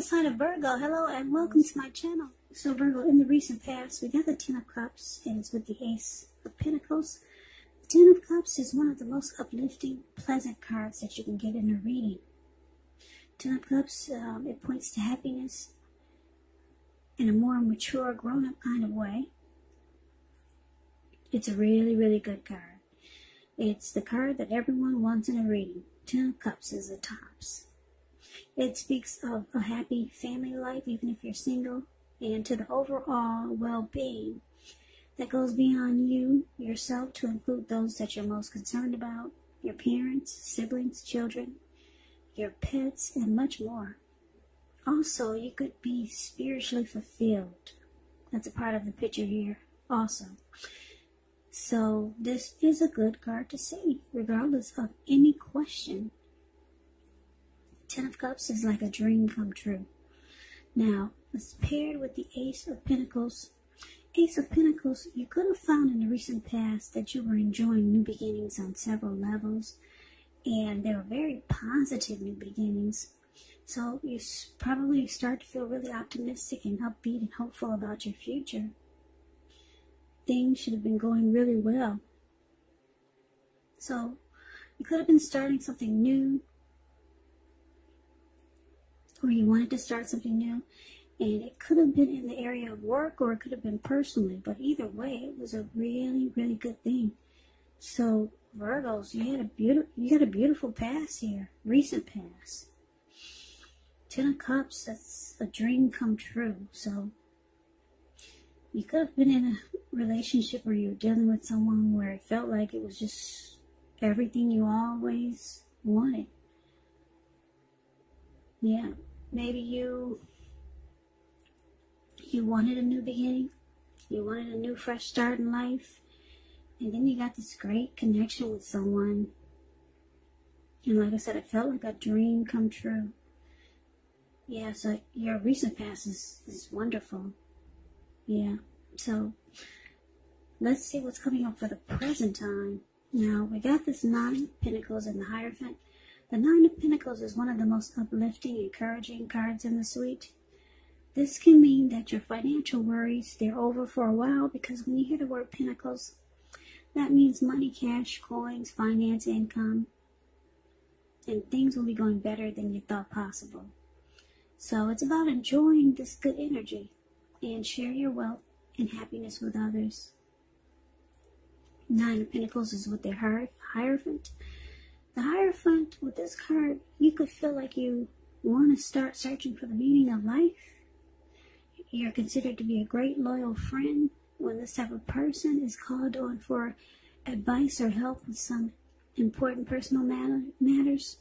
the sign of Virgo. Hello and welcome to my channel. So Virgo, in the recent past, we got the Ten of Cups and it's with the Ace of Pentacles. The Ten of Cups is one of the most uplifting, pleasant cards that you can get in a reading. Ten of Cups, um, it points to happiness in a more mature, grown-up kind of way. It's a really, really good card. It's the card that everyone wants in a reading. Ten of Cups is the tops. It speaks of a happy family life, even if you're single, and to the overall well being that goes beyond you, yourself, to include those that you're most concerned about your parents, siblings, children, your pets, and much more. Also, you could be spiritually fulfilled. That's a part of the picture here, also. So, this is a good card to see, regardless of any question Ten of Cups is like a dream come true. Now, it's paired with the Ace of Pentacles. Ace of Pentacles, you could have found in the recent past that you were enjoying new beginnings on several levels, and they were very positive new beginnings. So you probably start to feel really optimistic and upbeat and hopeful about your future. Things should have been going really well. So you could have been starting something new, or you wanted to start something new. And it could have been in the area of work or it could have been personally, but either way, it was a really, really good thing. So Virgos, you had a beautiful, you got a beautiful pass here, recent pass. Ten of Cups, that's a dream come true. So you could have been in a relationship where you were dealing with someone where it felt like it was just everything you always wanted. Yeah, maybe you you wanted a new beginning. You wanted a new fresh start in life. And then you got this great connection with someone. And like i said it felt like a dream come true. Yeah so your recent past is, is wonderful. Yeah so let's see what's coming up for the present time. Now we got this nine pentacles in the hierophant the Nine of Pentacles is one of the most uplifting, encouraging cards in the suite. This can mean that your financial worries, they're over for a while because when you hear the word Pentacles, that means money, cash, coins, finance, income, and things will be going better than you thought possible. So it's about enjoying this good energy and share your wealth and happiness with others. Nine of Pentacles is with their Hierophant. The Hierophant, with this card, you could feel like you want to start searching for the meaning of life. You're considered to be a great loyal friend when this type of person is called on for advice or help with some important personal matter, matters.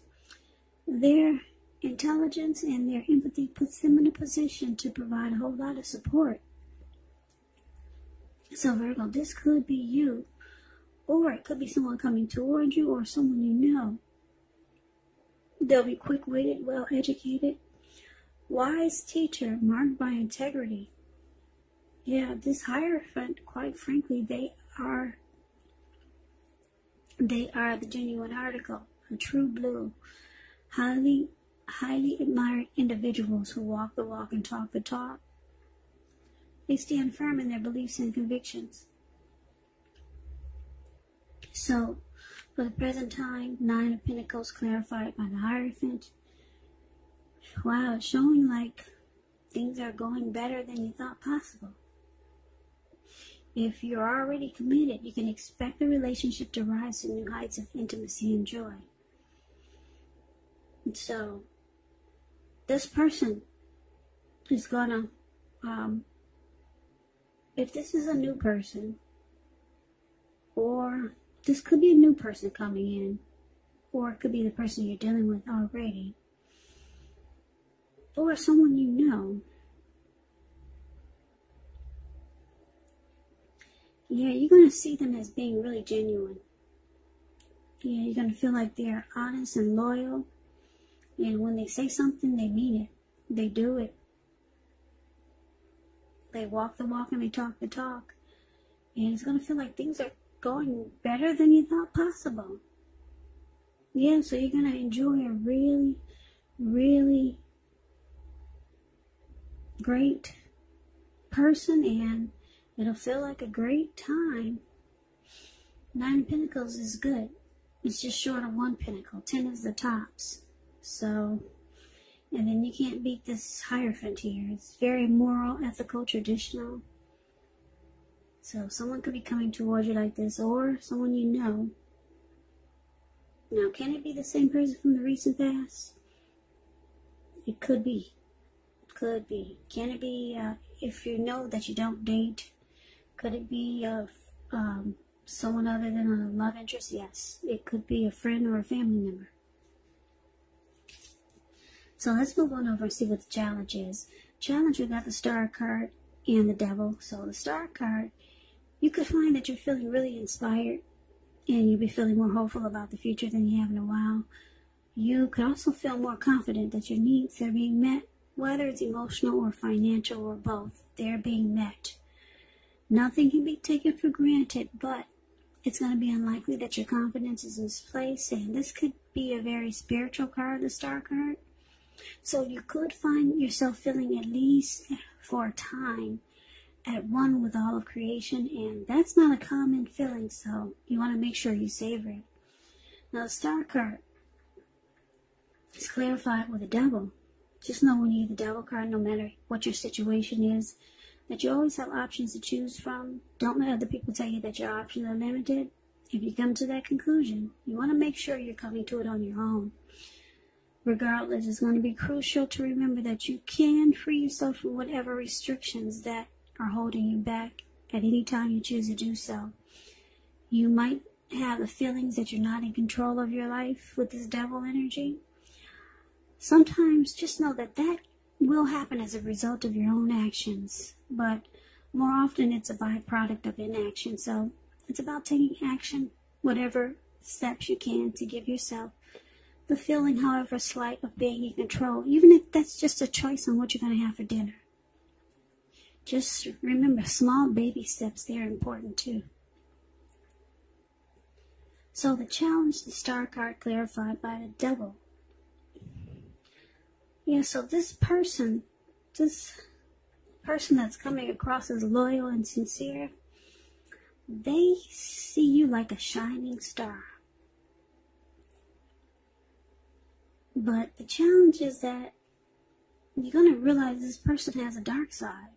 Their intelligence and their empathy puts them in a position to provide a whole lot of support. So Virgo, this could be you or it could be someone coming toward you or someone you know. They'll be quick witted, well educated, wise teacher marked by integrity. Yeah, this Hierophant, quite frankly, they are they are the genuine article, a true blue, highly highly admired individuals who walk the walk and talk the talk. They stand firm in their beliefs and convictions. So, for the present time, Nine of Pentacles clarified by the Hierophant. Wow, it's showing like things are going better than you thought possible. If you're already committed, you can expect the relationship to rise to new heights of intimacy and joy. And so, this person is gonna, um, if this is a new person, or this could be a new person coming in, or it could be the person you're dealing with already, or someone you know. Yeah, you're going to see them as being really genuine. Yeah, you're going to feel like they're honest and loyal. And when they say something, they mean it. They do it. They walk the walk and they talk the talk. And it's going to feel like things are going better than you thought possible. Yeah, so you're going to enjoy a really, really great person and it'll feel like a great time. Nine Pentacles is good. It's just short of one Pentacle. Ten is the tops. So, and then you can't beat this Hierophant here. It's very moral, ethical, traditional. So someone could be coming towards you like this, or someone you know. Now, can it be the same person from the recent past? It could be. It Could be. Can it be, uh, if you know that you don't date, could it be uh, um, someone other than a love interest? Yes. It could be a friend or a family member. So let's move on over and see what the challenge is. Challenge, we got the star card and the devil. So the star card, you could find that you're feeling really inspired and you'll be feeling more hopeful about the future than you have in a while. You could also feel more confident that your needs are being met, whether it's emotional or financial or both. They're being met. Nothing can be taken for granted, but it's going to be unlikely that your confidence is misplaced, and this could be a very spiritual card, the star card. So you could find yourself feeling at least for a time at one with all of creation, and that's not a common feeling, so you want to make sure you savor it. Now, the star card is clarified with the devil. Just know when you the devil card, no matter what your situation is, that you always have options to choose from. Don't let other people tell you that your options are limited. If you come to that conclusion, you want to make sure you're coming to it on your own. Regardless, it's going to be crucial to remember that you can free yourself from whatever restrictions that are holding you back at any time you choose to do so. You might have the feelings that you're not in control of your life with this devil energy. Sometimes just know that that will happen as a result of your own actions, but more often it's a byproduct of inaction. So it's about taking action, whatever steps you can to give yourself the feeling, however slight, of being in control, even if that's just a choice on what you're going to have for dinner. Just remember, small baby steps, they're important too. So the challenge, the star card clarified by the devil. Yeah, so this person, this person that's coming across as loyal and sincere, they see you like a shining star. But the challenge is that you're going to realize this person has a dark side.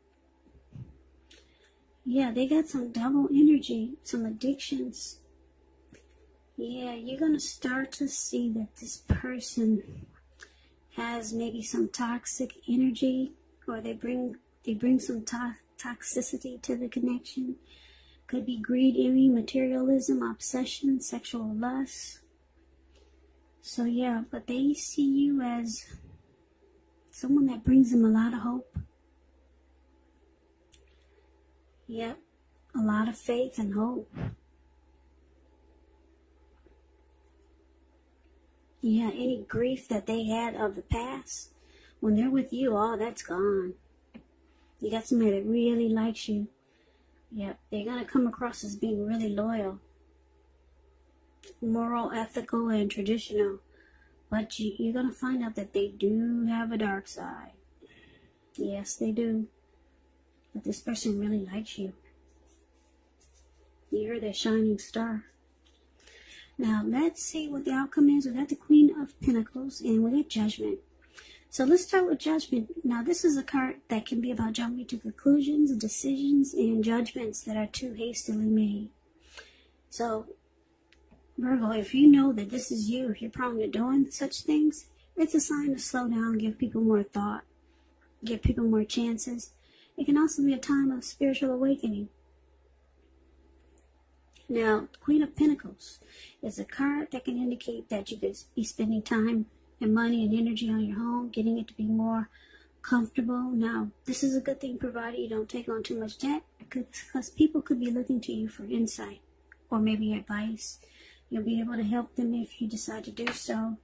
Yeah, they got some devil energy, some addictions. Yeah, you're going to start to see that this person has maybe some toxic energy or they bring they bring some to toxicity to the connection. Could be greed, envy, materialism, obsession, sexual lust, so yeah, but they see you as someone that brings them a lot of hope. Yep, a lot of faith and hope. Yeah, any grief that they had of the past, when they're with you, all that's gone. You got somebody that really likes you. Yep, they're going to come across as being really loyal moral, ethical, and traditional. But you, you're going to find out that they do have a dark side. Yes, they do. But this person really likes you. You're their shining star. Now, let's see what the outcome is. Got the Queen of Pentacles and we got Judgment. So let's start with Judgment. Now, this is a card that can be about jumping to conclusions, decisions, and judgments that are too hastily made. So Virgo, if you know that this is you, if you're prone to doing such things, it's a sign to slow down, give people more thought, give people more chances. It can also be a time of spiritual awakening. Now, Queen of Pentacles is a card that can indicate that you could be spending time and money and energy on your home, getting it to be more comfortable. Now, this is a good thing provided you don't take on too much debt because people could be looking to you for insight or maybe advice You'll be able to help them if you decide to do so.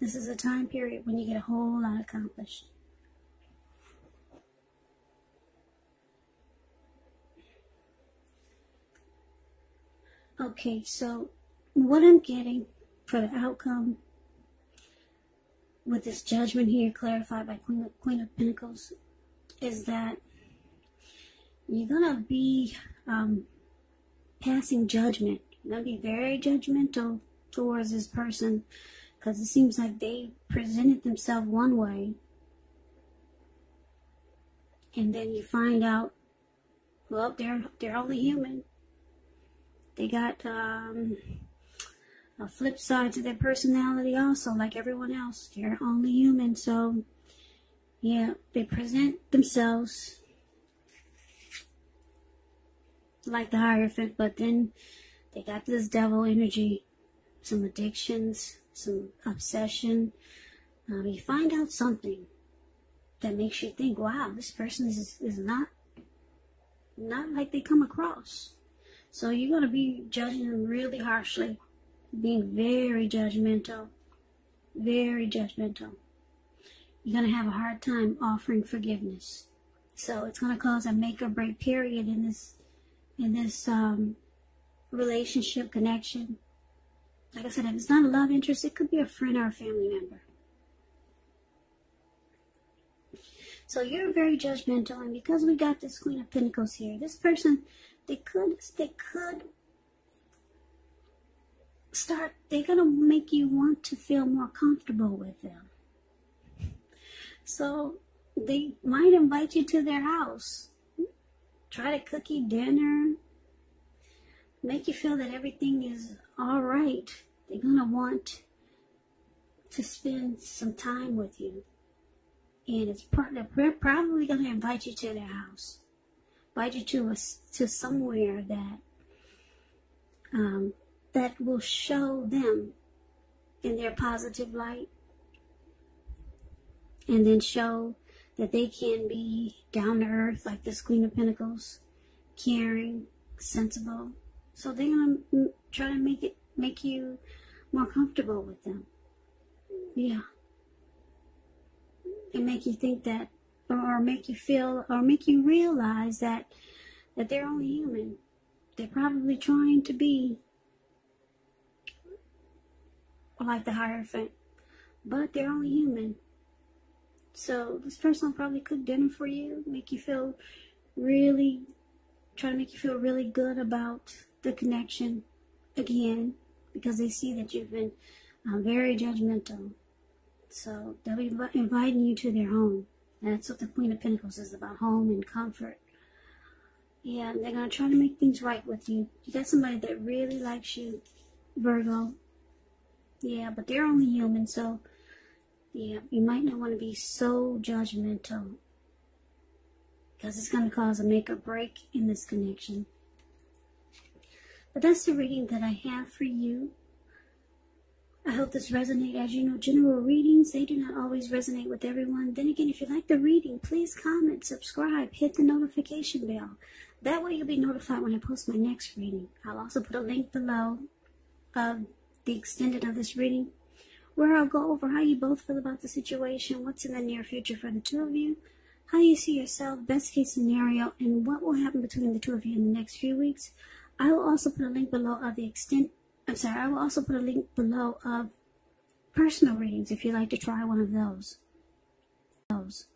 This is a time period when you get a whole lot accomplished. Okay, so what I'm getting for the outcome with this judgment here clarified by Queen of, Queen of Pentacles is that you're going to be um, passing judgment. You're going to be very judgmental towards this person because it seems like they presented themselves one way and then you find out well they're they're only human they got um, a flip side to their personality also like everyone else. They're only human so yeah they present themselves like the hierophant but then they got this devil energy some addictions some obsession. Um, you find out something that makes you think wow this person is, is not not like they come across so you're going to be judging them really harshly. Being very judgmental. Very judgmental. You're going to have a hard time offering forgiveness. So it's going to cause a make or break period in this in this um, relationship connection. Like I said, if it's not a love interest, it could be a friend or a family member. So you're very judgmental, and because we got this Queen of Pentacles here, this person, they could, they could start, they're to make you want to feel more comfortable with them. So they might invite you to their house, try to cook you dinner, make you feel that everything is all right. They're to want to spend some time with you. And it's they're probably to invite you to their house, invite you to a, to somewhere that um, that will show them in their positive light, and then show that they can be down to earth like this Queen of Pentacles, caring, sensible, so they're gonna try to make it make you more comfortable with them. Yeah. And make you think that or make you feel or make you realize that that they're only human. They're probably trying to be like the Hierophant, but they're only human. So this person probably cook dinner for you, make you feel really, try to make you feel really good about the connection again because they see that you've been uh, very judgmental. So they'll be inviting you to their home. That's what the Queen of Pentacles is about home and comfort. Yeah, they're going to try to make things right with you. You got somebody that really likes you, Virgo. Yeah, but they're only human, so yeah, you might not want to be so judgmental because it's going to cause a make or break in this connection. But that's the reading that I have for you. I hope this resonates. As you know, general readings, they do not always resonate with everyone. Then again, if you like the reading, please comment, subscribe, hit the notification bell. That way you'll be notified when I post my next reading. I'll also put a link below of the extended of this reading where I'll go over how you both feel about the situation, what's in the near future for the two of you, how you see yourself, best case scenario, and what will happen between the two of you in the next few weeks. I will also put a link below of the extent, I'm sorry, I will also put a link below of personal readings if you'd like to try one of those. those.